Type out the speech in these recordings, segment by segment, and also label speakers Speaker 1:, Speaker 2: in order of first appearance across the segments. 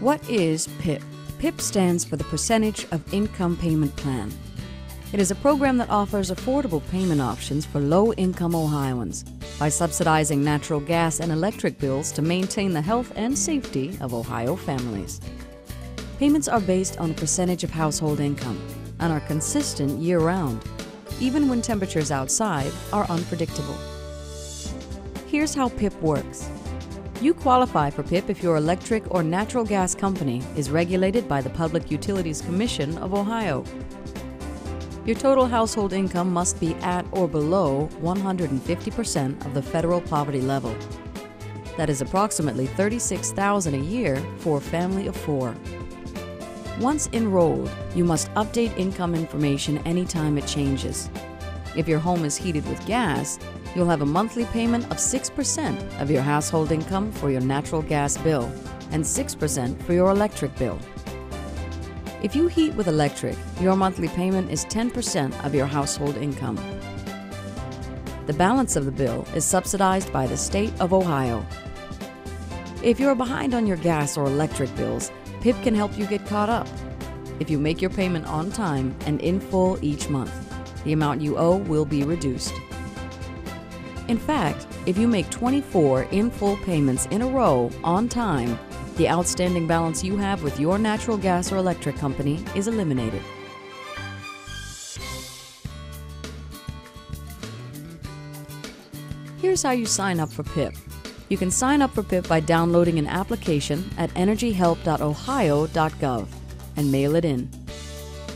Speaker 1: What is PIPP? PIPP stands for the Percentage of Income Payment Plan. It is a program that offers affordable payment options for low income Ohioans by subsidizing natural gas and electric bills to maintain the health and safety of Ohio families. Payments are based on a percentage of household income and are consistent year round, even when temperatures outside are unpredictable. Here's how PIPP works. You qualify for PIPP if your electric or natural gas company is regulated by the Public Utilities Commission of Ohio. Your total household income must be at or below 150% of the federal poverty level. That is approximately 36,000 a year for a family of 4. Once enrolled, you must update income information anytime it changes. If your home is heated with gas, you'll have a monthly payment of 6% of your household income for your natural gas bill and 6% for your electric bill. If you heat with electric, your monthly payment is 10% of your household income. The balance of the bill is subsidized by the state of Ohio. If you're behind on your gas or electric bills, PIPP can help you get caught up. If you make your payment on time and in full each month, the amount you owe will be reduced. In fact, if you make 24 in full payments in a row on time, the outstanding balance you have with your natural gas or electric company is eliminated. Here's how you sign up for PIPP. You can sign up for PIPP by downloading an application at energyhelp.ohio.gov and mail it in.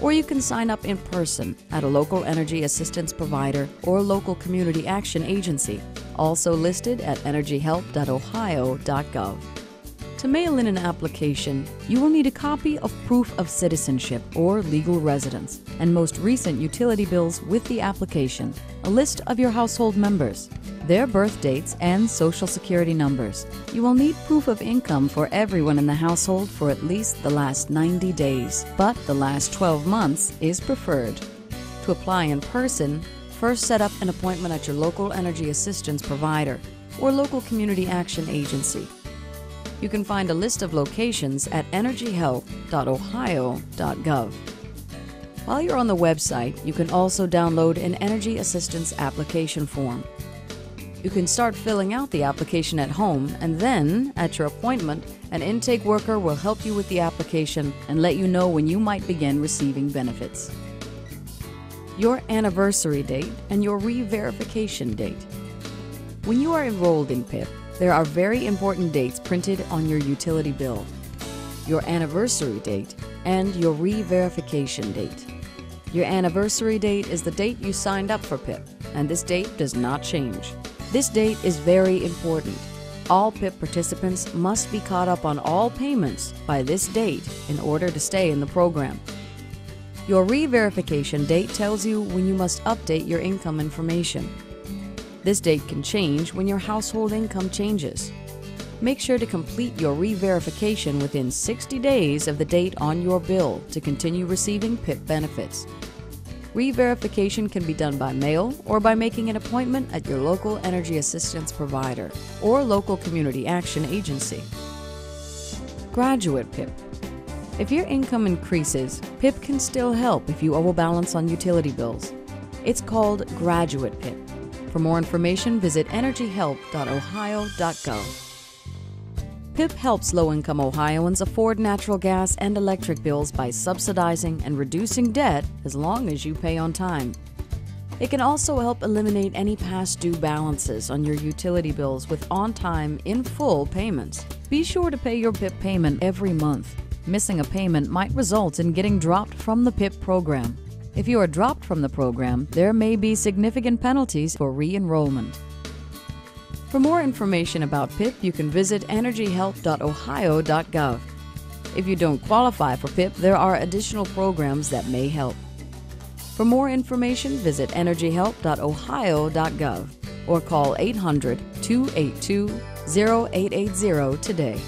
Speaker 1: Or you can sign up in person at a local energy assistance provider or local community action agency, also listed at energyhelp.ohio.gov. To mail in an application, you will need a copy of proof of citizenship or legal residence and most recent utility bills with the application, a list of your household members, their birth dates, and social security numbers. You will need proof of income for everyone in the household for at least the last 90 days, but the last 12 months is preferred. To apply in person, first set up an appointment at your local energy assistance provider or local community action agency. You can find a list of locations at energyhelp.ohio.gov. While you're on the website, you can also download an energy assistance application form. You can start filling out the application at home, and then, at your appointment, an intake worker will help you with the application and let you know when you might begin receiving benefits. Your anniversary date and your re verification date. When you are enrolled in PIPP, there are very important dates printed on your utility bill your anniversary date and your re verification date. Your anniversary date is the date you signed up for PIPP, and this date does not change. This date is very important. All PIPP participants must be caught up on all payments by this date in order to stay in the program. Your re verification date tells you when you must update your income information. This date can change when your household income changes. Make sure to complete your re-verification within 60 days of the date on your bill to continue receiving PIPP benefits. Re-verification can be done by mail or by making an appointment at your local energy assistance provider or local community action agency. Graduate PIPP. If your income increases, PIPP can still help if you owe a balance on utility bills. It's called Graduate PIPP. For more information, visit energyhelp.ohio.gov. PIPP helps low income Ohioans afford natural gas and electric bills by subsidizing and reducing debt as long as you pay on time. It can also help eliminate any past due balances on your utility bills with on time, in full payments. Be sure to pay your PIPP payment every month. Missing a payment might result in getting dropped from the PIPP program. If you are dropped from the program, there may be significant penalties for re enrollment. For more information about PIPP, you can visit energyhelp.ohio.gov. If you don't qualify for PIPP, there are additional programs that may help. For more information, visit energyhelp.ohio.gov or call 800 282 0880 today.